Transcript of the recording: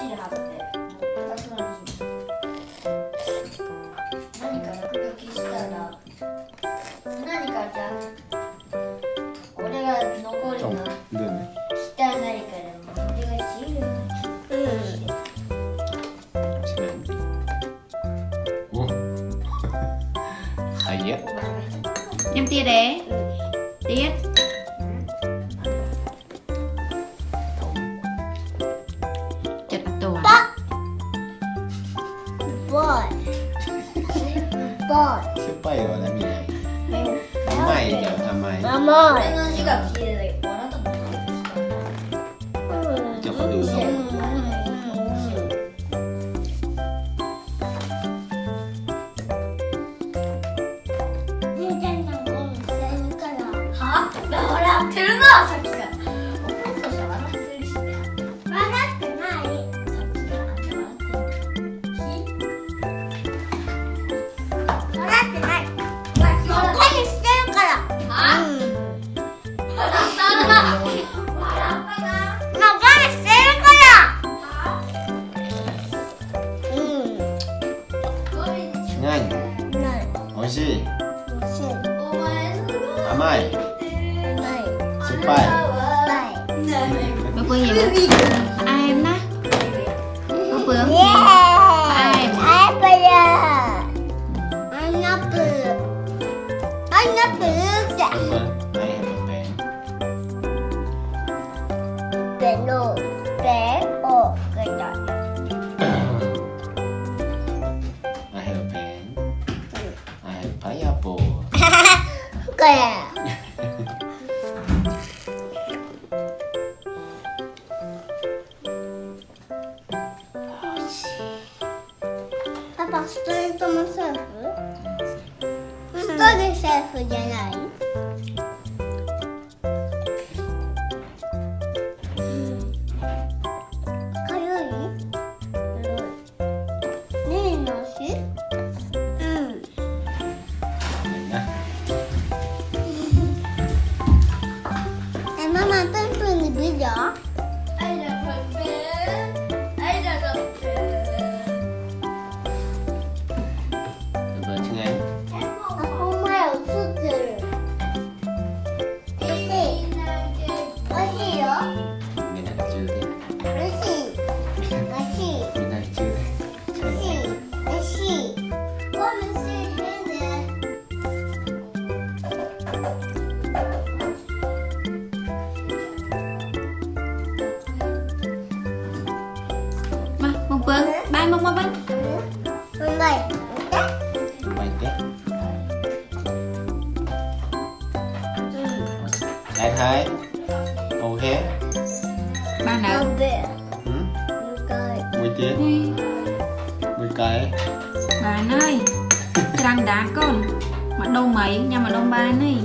切るはずで私の何か落書きしたら何かじゃ俺が残るの汚いから俺がシールの切る Hayır. Em tia đẻ. Tia. ぱい酸っぱいは何がいい甘いだよ甘い甘い俺の字が消えおいしい甘い酸っぱい Nó vừa. Gì mà Ai em đó Nó vừa không? Ai em? Đúng rồi, này em bánh Bánh đồ パパ。ストレートのセーフ？ストレセーフじゃない？Vâng, ba mong mong bánh Mong bánh cái Đại thái Ok Ba nào? Mười tiếng mười cây Bạn ơi Trăng đá con Mà đông mấy nhà mà đông ba này.